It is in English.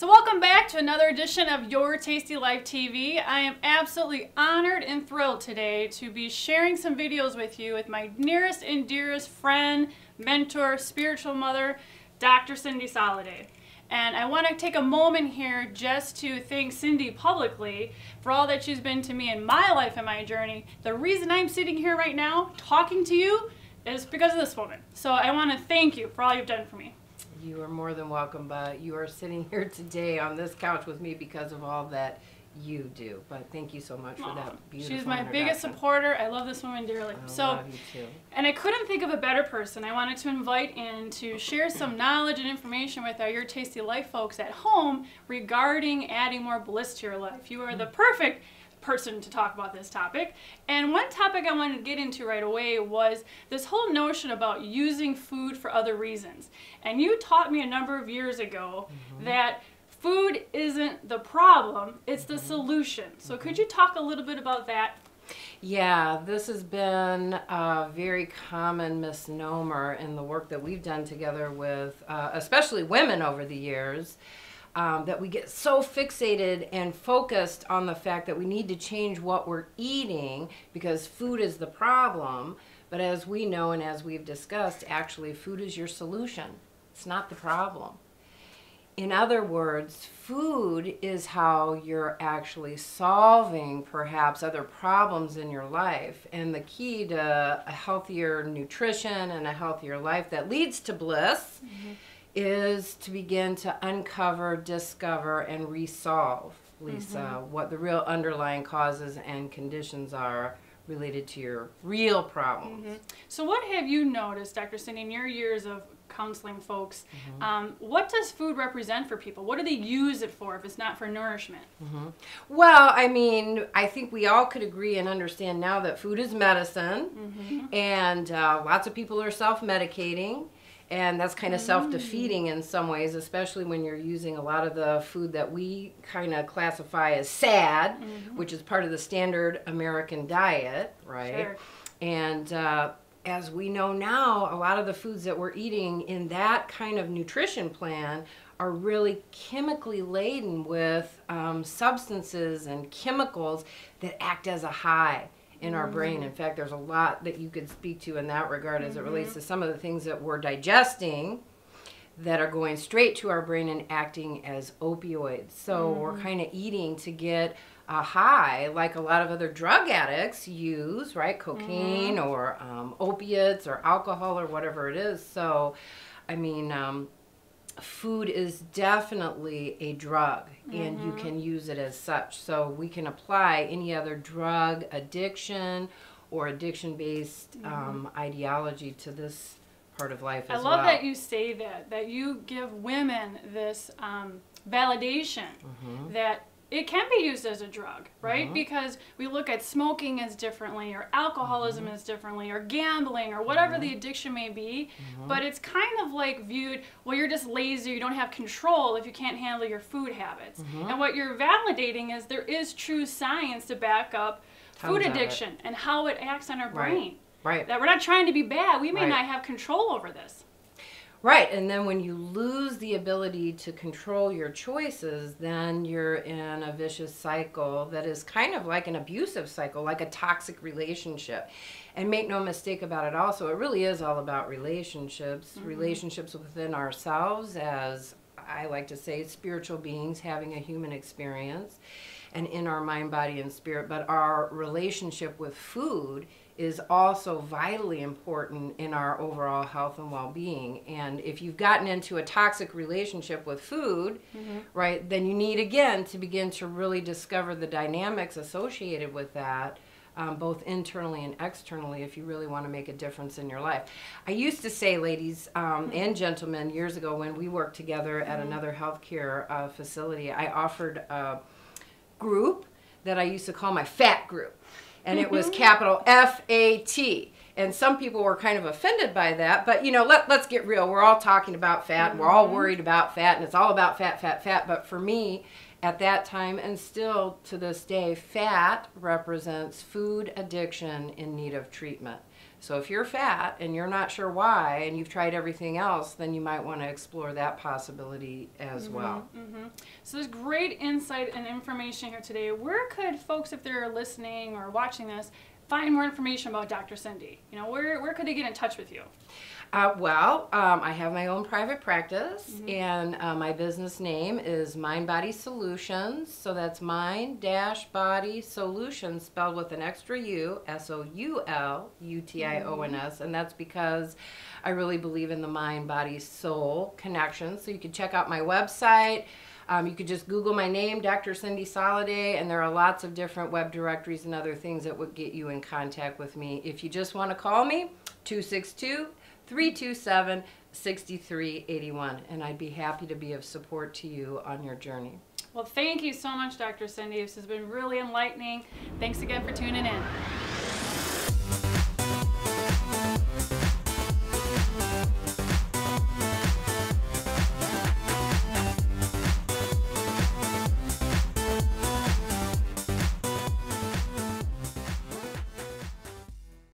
So, welcome back to another edition of Your Tasty Life TV. I am absolutely honored and thrilled today to be sharing some videos with you with my nearest and dearest friend, mentor, spiritual mother, Dr. Cindy Solliday. And I want to take a moment here just to thank Cindy publicly for all that she's been to me in my life and my journey. The reason I'm sitting here right now talking to you is because of this woman. So I want to thank you for all you've done for me. You are more than welcome, but you are sitting here today on this couch with me because of all that you do. But thank you so much for that beautiful She's my biggest supporter. I love this woman dearly. I so, love you too. and I couldn't think of a better person. I wanted to invite in to share some knowledge and information with our Your Tasty Life folks at home regarding adding more bliss to your life. You are the mm. perfect person to talk about this topic. And one topic I wanted to get into right away was this whole notion about using food for other reasons. And you taught me a number of years ago mm-hmm. that food isn't the problem, it's the mm-hmm. solution. So could mm-hmm. you talk a little bit about that? Yeah, this has been a very common misnomer in the work that we've done together with, uh, especially women over the years. Um, that we get so fixated and focused on the fact that we need to change what we're eating because food is the problem. But as we know and as we've discussed, actually, food is your solution, it's not the problem. In other words, food is how you're actually solving perhaps other problems in your life. And the key to a healthier nutrition and a healthier life that leads to bliss is to begin to uncover, discover, and resolve, Lisa, mm-hmm. what the real underlying causes and conditions are related to your real problems. Mm-hmm. So, what have you noticed, Dr. Cindy, in your years of counseling folks? Mm-hmm. Um, what does food represent for people? What do they use it for if it's not for nourishment? Well, I mean, I think we all could agree and understand now that food is medicine, and uh, lots of people are self medicating. And that's kind of self defeating in some ways, especially when you're using a lot of the food that we kind of classify as sad, which is part of the standard American diet, right? Sure. And uh, as we know now, a lot of the foods that we're eating in that kind of nutrition plan are really chemically laden with um, substances and chemicals that act as a high in our brain. In fact, there's a lot that you could speak to in that regard as it relates to some of the things that we're digesting that are going straight to our brain and acting as opioids. So we're kind of eating to get a high, like a lot of other drug addicts use, right? Cocaine or um, opiates or alcohol or whatever it is. So, I mean, um, food is definitely a drug and you can use it as such. So we can apply any other drug addiction or addiction based um, ideology to this part of life I love well. that you say that, that you give women this um, validation Mm-hmm. that it can be used as a drug, right? Because we look at smoking as differently, or alcoholism Mm-hmm. as differently, or gambling, or whatever the addiction may be. Mm-hmm. But it's kind of like viewed, well, you're just lazy, you don't have control if you can't handle your food habits. Mm-hmm. And what you're validating is there is true science to back up food Tons it. addiction and how it acts on our Right. brain. right. That we're not trying to be bad. We may Right. not have control over this. Right, and then when you lose the ability to control your choices, then you're in a vicious cycle that is kind of like an abusive cycle, like a toxic relationship. And make no mistake about it, also, it really is all about relationships, mm-hmm. relationships within ourselves as I like to say, spiritual beings having a human experience and in our mind, body, and spirit. But our relationship with food is also vitally important in our overall health and well being. And if you've gotten into a toxic relationship with food, right, then you need again to begin to really discover the dynamics associated with that. Um, both internally and externally, if you really want to make a difference in your life. I used to say, ladies um, and gentlemen, years ago when we worked together at another healthcare uh, facility, I offered a group that I used to call my fat group. And it was mm-hmm. capital F A T. And some people were kind of offended by that, but you know, let, let's get real. We're all talking about fat, and we're all mm-hmm. worried about fat, and it's all about fat, fat, fat. But for me, at that time, and still to this day, fat represents food addiction in need of treatment. So if you're fat and you're not sure why and you've tried everything else, then you might want to explore that possibility as well. Mm-hmm. So there's great insight and information here today. Where could folks, if they're listening or watching this, find more information about Dr. Cindy? You know, where, where could they get in touch with you? Uh, well, um, I have my own private practice, mm-hmm. and uh, my business name is Mind Body Soulutions. So that's Mind Dash Body Soulutions, spelled with an extra U, S O U L U T I O N S, mm-hmm. and that's because I really believe in the mind, body, soul connection. So you can check out my website. Um, you could just Google my name, Dr. Cindy Solliday, and there are lots of different web directories and other things that would get you in contact with me. If you just want to call me, 262 327 6381, and I'd be happy to be of support to you on your journey. Well, thank you so much, Dr. Cindy. This has been really enlightening. Thanks again for tuning in.